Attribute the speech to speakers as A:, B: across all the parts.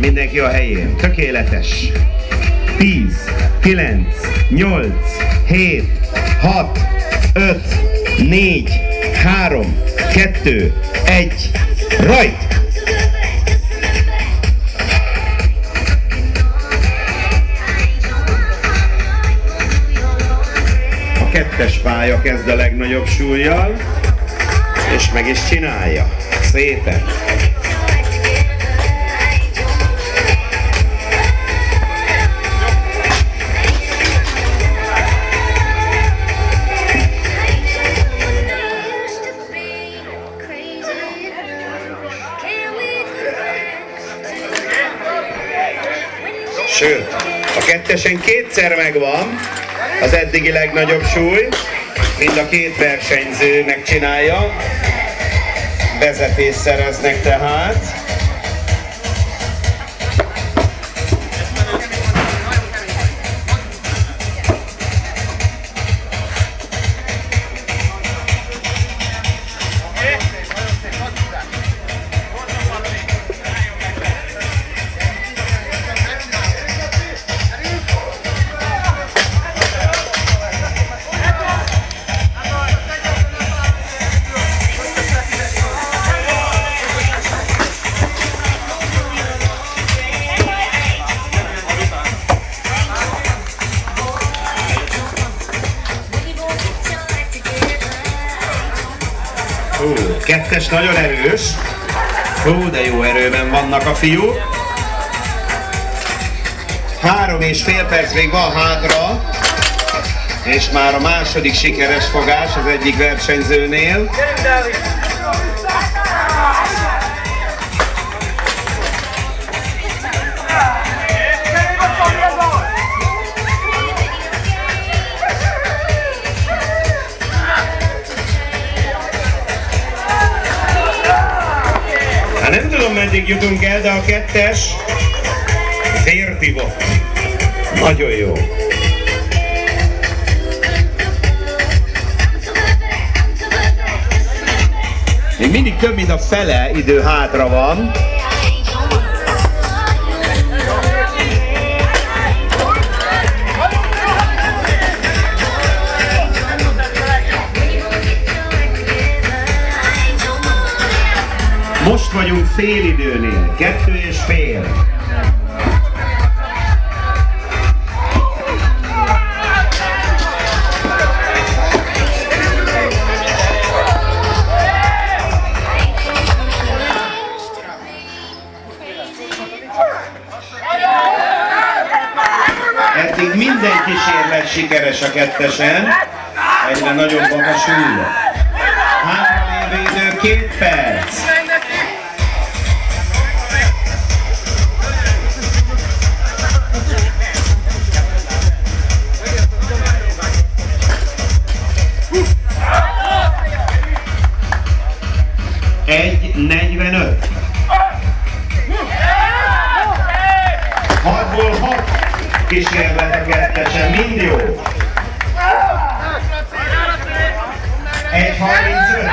A: Mindenki a helyén. Tökéletes. 10, 9, 8, 7, 6, 5, 4, 3, 2, 1, rajt! A kettes pálya kezd a legnagyobb súlyjal, és meg is csinálja. Szépen. Sőt, a kettesen kétszer megvan az eddigi legnagyobb súly, mind a két versenyző megcsinálja. Vezetés szereznek tehát. Hú, kettes nagyon erős. Hú, de jó erőben vannak a fiúk. Három és fél perc még van hátra, és már a második sikeres fogás az egyik versenyzőnél. Hát meddig jutunk el, de a kettes vérdivat. Nagyon jó. Még mindig több, mint a fele idő hátra van. Félidőnél, kettő és fél. Eddig minden kísérlet sikeres a kettesen, egyre nagyobb a súlya. Hátralévő idő két perc. Kettesen, mind jó. Egy 35.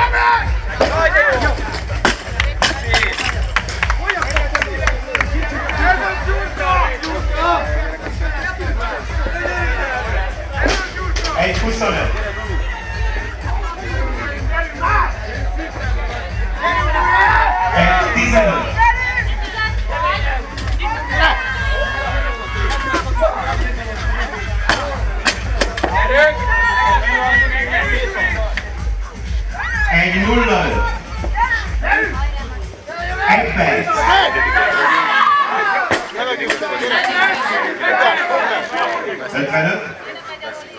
A: Egy 25. 0 Egy perc. Ötvenöt.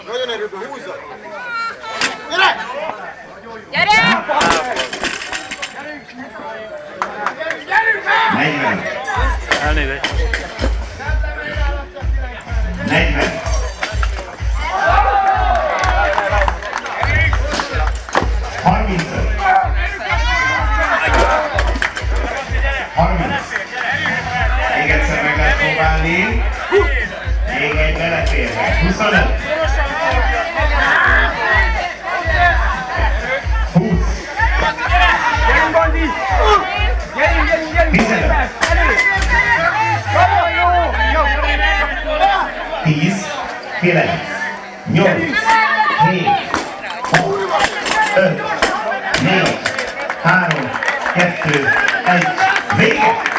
B: Nagyon erőből húzza.
C: Gyere!
A: Gyere! Negyven. Elnézést. Negyven. 35. 25. 20. 15. 10. 9. 8. 7. 6. 5. 4. 3. 2. 1. Vége!